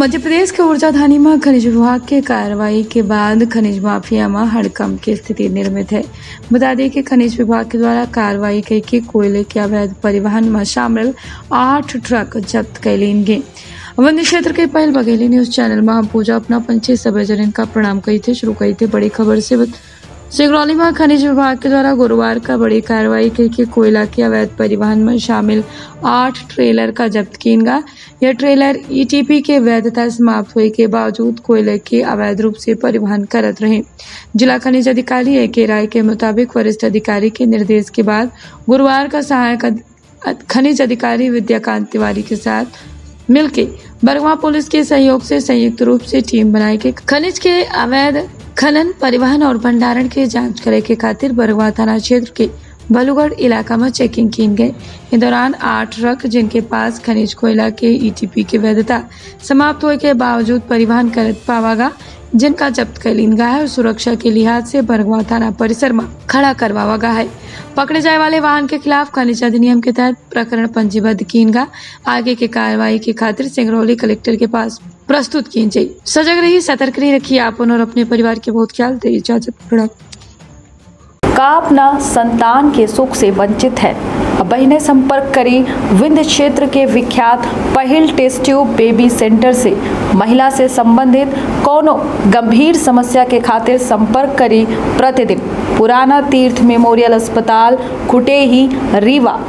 मध्य प्रदेश के ऊर्जा धानी में खनिज विभाग के कार्रवाई के बाद खनिज माफिया में हड़कंप की स्थिति निर्मित है। बता दें कि खनिज विभाग के द्वारा कार्रवाई कई के कोयले के अवैध परिवहन में शामिल आठ ट्रक जब्त कर लेंगे वन क्षेत्र के पहल बघेली न्यूज़ चैनल में हम पूजा अपना पंचे सभी जन का प्रणाम कही थे, शुरू कही थे बड़ी खबर से। सिगरौली में खनिज विभाग के द्वारा गुरुवार का बड़ी कार्रवाई की कोयला के अवैध परिवहन में शामिल आठ ट्रेलर का जब्त किएगा यह ट्रेलर ईटीपी के वैधता समाप्त होने के बावजूद कोयले के अवैध रूप से परिवहन करत रहे। जिला खनिज अधिकारी ए के राय के मुताबिक वरिष्ठ अधिकारी के निर्देश के बाद गुरुवार का सहायक खनिज अधिकारी विद्याकांत तिवारी के साथ मिलके बरगवा पुलिस के सहयोग से संयुक्त रूप से टीम बनाई के खनिज के अवैध खनन, परिवहन और भंडारण के जाँच करे के खातिर बरगवा थाना क्षेत्र के बलुगढ़ इलाका में चेकिंग की गई। इस दौरान आठ ट्रक जिनके पास खनिज कोयला के ईटीपी की वैधता समाप्त होने के बावजूद परिवहन करत पावागा जिनका जब्त कैलीन गया है और सुरक्षा के लिहाज से बरगवा थाना परिसर में खड़ा करवावा गया है। पकड़े जाए वाले वाहन के खिलाफ खनिज अधिनियम के तहत प्रकरण पंजीबद्ध कीनगा आगे की कार्रवाई की खातिर सिंगरौली कलेक्टर के पास प्रस्तुत की जाए। सजग रही सतर्क रही रखिए आपन और अपने परिवार के बहुत ख्याल दे इजाज़त प्रणाम का अपना संतान के सुख से वंचित है। बहने संपर्क करी विंध्य क्षेत्र के विख्यात पहल टेस्ट ट्यूब बेबी सेंटर से। महिला से संबंधित कोनो गंभीर समस्या के खातिर संपर्क करी प्रतिदिन। पुराना तीर्थ मेमोरियल अस्पताल कुटेही रीवा।